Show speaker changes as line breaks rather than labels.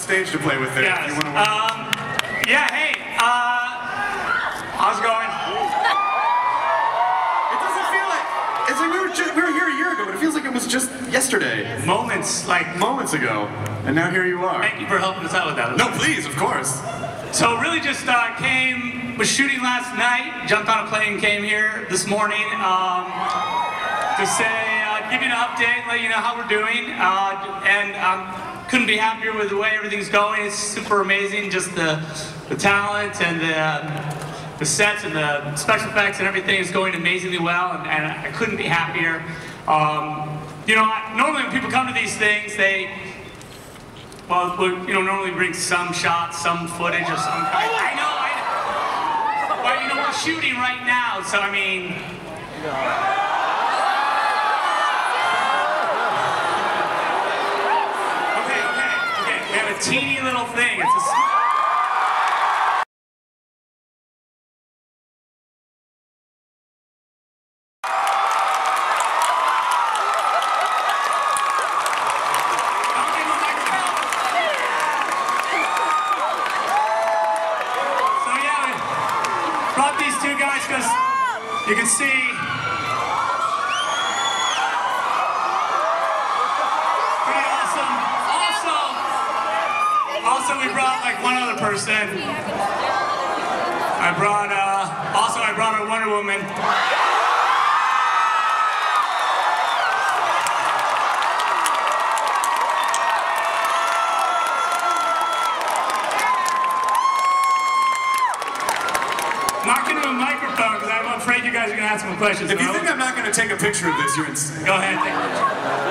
stage to play with there.
Yes.
If you want to
Um, yeah, hey, uh, how's it going?
it doesn't feel like it's like we were just, we were here a year ago, but it feels like it was just yesterday,
Moments, like,
moments ago, and now here you are.
thank you for helping us out with that.
No, please, of course.
So really just uh, came, was shooting last night, jumped on a plane, came here this morning um, to say, give you an update, let you know how we're doing, uh, and um, couldn't be happier with the way everything's going. It's super amazing, just the, the talent and the, the sets and the special effects and everything is going amazingly well, and, and I couldn't be happier. Um, you know, I, normally when people come to these things, they well, we, you know, normally bring some shots, some footage of some kind. I know, I know. But you know, we're shooting right now, so I mean. Teeny little thing. It's a. these two guys because you can see. Also we brought like one other person. I brought, uh, also I brought a Wonder Woman. I'm not gonna a microphone because I'm afraid you guys are gonna ask some questions.
If you think I'm not going to take a picture of this, you're insane.
Go ahead. take a picture.